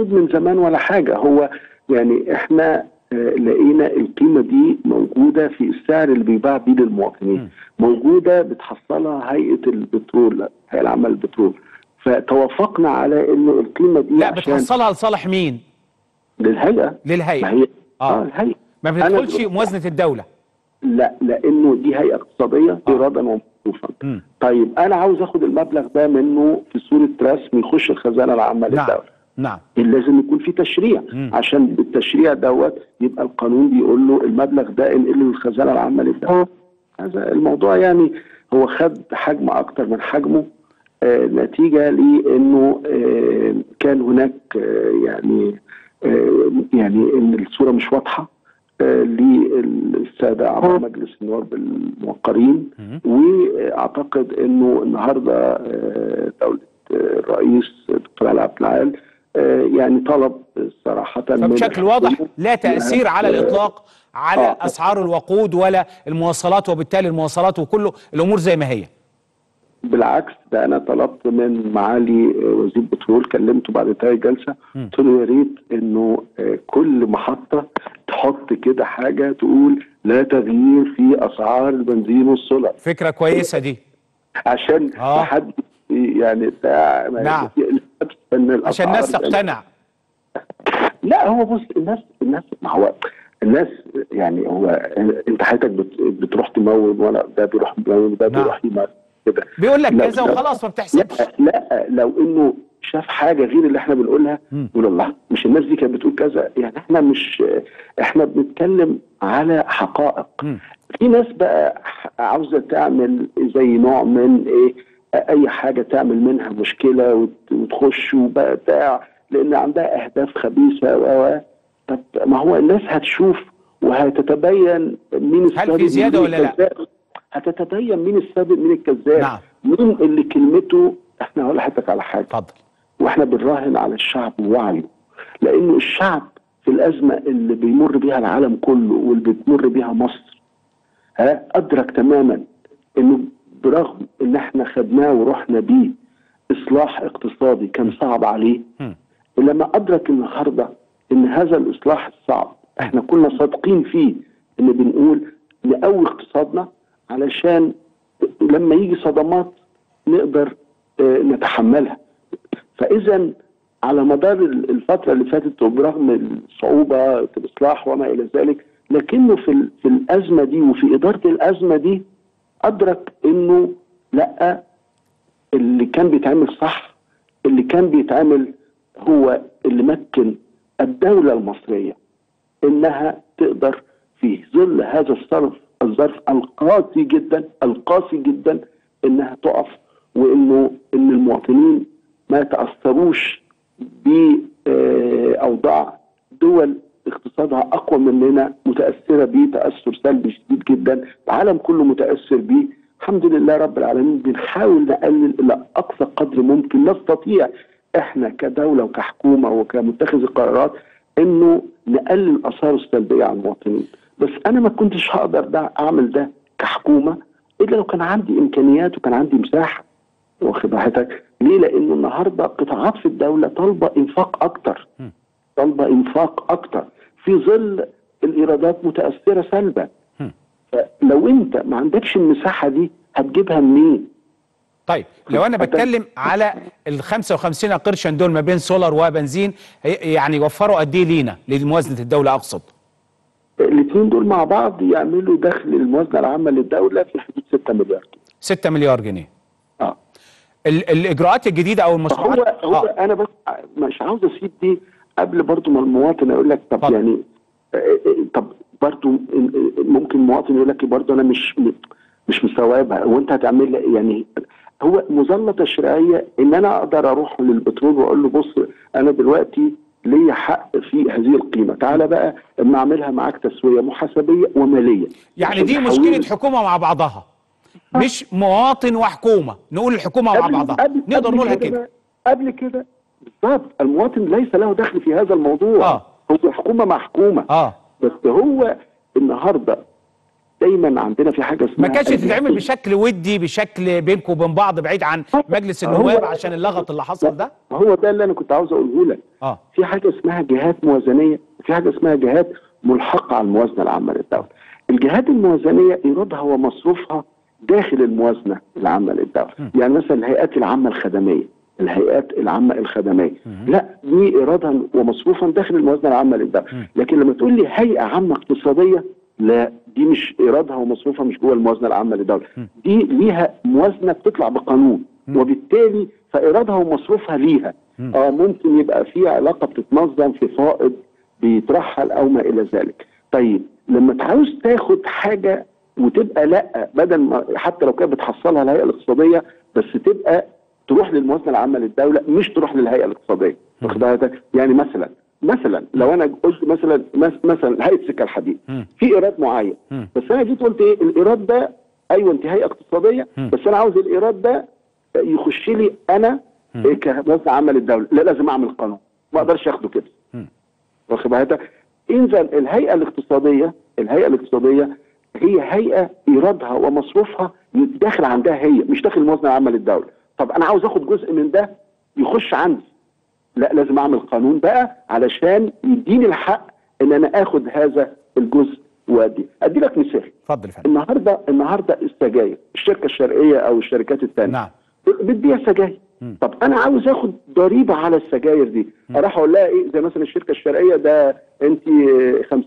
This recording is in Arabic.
مفروض من زمان ولا حاجة. هو يعني إحنا آه، لقينا القيمة دي موجودة في السعر اللي بيباع بيه للمواطنين. موجودة بتحصلها هيئة البترول هيئة العامه للبترول فتوافقنا على انه القيمة دي لا بتحصلها لصالح مين؟ للهيئة. ما للهيئه هي آه. آه الهيئة. ما أنا بتدخلش موازنة الدولة. لا لأنه دي هيئة اقتصادية آه. ارادا وموقوفا مم. طيب أنا عاوز آخد المبلغ ده منه في صورة رسم يخش الخزانة العامة نعم. للدولة. نعم. لازم يكون في تشريع. مم. عشان بالتشريع دوت يبقى القانون بيقول له المبلغ ده انقله للخزانه العامة للدولة. هذا الموضوع يعني هو خد حجم أكتر من حجمه آه نتيجة لإنه آه كان هناك آه يعني آه يعني إن الصورة مش واضحة آه للسادة اعضاء مجلس النواب الموقرين. وأعتقد إنه النهارده آه، دولة الرئيس الدكتور علي عبد العال آه، يعني طلب صراحة من فبشكل واضح لا تأثير على آه، الإطلاق على آه. أسعار الوقود ولا المواصلات وبالتالي المواصلات وكله الأمور زي ما هي بالعكس ده أنا طلبت من معالي وزير البترول كلمته بعد الجلسه مم. قلت له يا ريت آه، كل محطة تحط كده حاجة تقول لا تغيير في أسعار البنزين والسولر فكرة كويسة دي عشان آه. حد يعني نعم. يقلقش ان عشان الناس تقتنع لا هو بص الناس الناس ما هو الناس يعني هو أنت بت- بتروح تمول ولا ده بيروح يمول وده نعم. بيروح يمول كده بيقول لك كذا لا. وخلاص ما بتحسبش لا لا لو إنه شاف حاجة غير اللي إحنا بنقولها. يقول الله مش الناس دي كانت بتقول كذا يعني إحنا مش إحنا بنتكلم على حقائق مم. في ناس بقى عاوزة تعمل زي نوع من إيه أي حاجة تعمل منها مشكلة وت- وتخش وبقى بتاع لأن عندها أهداف خبيثة و طب ما هو الناس هتشوف وهتتبين مين الصادق في ومين ولا لا؟ هتتبين مين الصادق مين الكذاب. نعم. مين اللي كلمته؟ إحنا هقول لحضرتك على حاجة. اتفضل. وإحنا بنراهن على الشعب ووعيه لأنه الشعب في الأزمة اللي بيمر بيها العالم كله واللي بتمر بيها مصر ها أدرك تماما إنه برغم إن إحنا خدناه ورحنا بيه إصلاح اقتصادي كان صعب عليه. لما أدرك النهارده إن هذا الإصلاح الصعب إحنا كنا صادقين فيه إن بنقول نقوي اقتصادنا علشان لما يجي صدمات نقدر آه، نتحملها. فإذا على مدار الفترة اللي فاتت وبرغم الصعوبة في الإصلاح وما إلى ذلك لكنه في في الأزمة دي وفي إدارة الأزمة دي أدرك إنه لأ اللي كان بيتعمل صح اللي كان بيتعمل هو اللي مكن الدولة المصرية إنها تقدر في ظل هذا الصرف الظرف القاسي جدا القاسي جدا إنها تقف وإنه إن المواطنين ما تاثروش بأوضاع دول اقتصادها أقوى مننا متأثرة بيه تأثر سلبي شديد جدا العالم كله متأثر بيه. الحمد لله رب العالمين بنحاول نقلل إلى أقصى قدر ممكن. نستطيع إحنا كدولة وكحكومة وكمتخذ القرارات إنه نقلل الاثار السلبية على المواطنين. بس أنا ما كنتش هقدر ده أعمل ده كحكومة إلا لو كان عندي إمكانيات وكان عندي مساحة واخد راحتك ليه؟ لأنه النهارده قطاعات في الدولة طالبة إنفاق أكتر. طالبة إنفاق أكتر. في ظل الإيرادات متأثرة سلبا. فلو أنت ما عندكش المساحة دي هتجيبها منين؟ طيب لو أنا بتكلم على ال 55 قرشا دول ما بين سولار وبنزين يعني يوفروا قد إيه لينا لموازنة الدولة أقصد الاثنين دول مع بعض يعملوا دخل الموازنة العامة للدولة في حدود 6 مليار جنيه. 6 مليار جنيه آه ال- الإجراءات الجديدة أو المشروعات هو هو آه. أنا بس مش عاوز أسيب دي قبل برضو ما المواطن يقول لك طب اتفضل. يعني آه، آه، طب برضو ممكن مواطن يقول لك برضو أنا مش مش مستوعبها وانت هتعمل يعني هو مظلة تشريعيه إن أنا أقدر أروح للبترول وأقول له بص أنا دلوقتي ليا حق في هذه القيمة تعالى بقى أما أعملها معاك تسوية محاسبية ومالية. يعني دي مشكلة حكومة مع بعضها. مش مواطن وحكومة نقول الحكومة مع بعضها. قبل- نقدر نقولها كده قبل كده بالظبط المواطن ليس له دخل في هذا الموضوع. آه. هو حكومة مع حكومه آه. بس هو النهارده دايما عندنا في حاجة اسمها ما كانش الجهات تتعمل بشكل ودي بشكل بينكم وبين بعض بعيد عن مجلس هو- النواب عشان اللغط اللي حصل ده؟ هو ده اللي أنا كنت عاوز أقوله لك. آه. في حاجة اسمها جهات موازنية في حاجة اسمها جهات ملحقة على الموازنة العامة للدولة. الجهات الموازنية ايرادها ومصروفها داخل الموازنة العامة للدولة. يعني مثلا الهيئات العامة الخدمية. الهيئات العامة الخدمية. لا دي ايرادها ومصروفها داخل الموازنة العامة للدولة. لكن لما تقول لي هيئة عامة اقتصادية لا دي مش ايرادها ومصروفها مش جوه الموازنة العامة للدولة. دي ليها موازنة بتطلع بقانون. وبالتالي فايرادها ومصروفها ليها. آه ممكن يبقى في علاقة بتتنظم في فائض بيترحل أو ما إلى ذلك. طيب لما تعوز تاخد حاجة وتبقى لأ بدل ما حتى لو كانت بتحصلها الهيئة الاقتصادية بس تبقى تروح للموازنة العامة للدولة مش تروح للهيئة الاقتصادية. واخد؟ يعني مثلا مثلا لو أنا قلت مثلا مثلا هيئة سكة الحديد. في إيراد معين. بس أنا جيت قلت إيه؟ الإيراد ده أيوه أنت هيئة اقتصادية. بس أنا عاوز الإيراد ده يخش لي أنا كموازنة عامة للدولة. لا لازم أعمل قانون. ما أقدرش آخده كده. واخد بالك؟ اذا الهيئة الاقتصادية الهيئة الاقتصادية هي هيئة إيرادها ومصروفها داخل عندها هي مش داخل الموازنة العامة للدولة. طب أنا عاوز آخد جزء من ده يخش عندي. لا لازم أعمل قانون بقى علشان يديني الحق إن أنا آخد هذا الجزء وأدي. ادي لك مثال. اتفضل يا فندم. النهارده النهارده السجاير الشركة الشرقية أو الشركات الثانية نعم. بتبيع سجاير. طب أنا عاوز آخد ضريبة على السجاير دي. أروح أقول لها إيه؟ زي مثلا الشركة الشرقية ده انت 50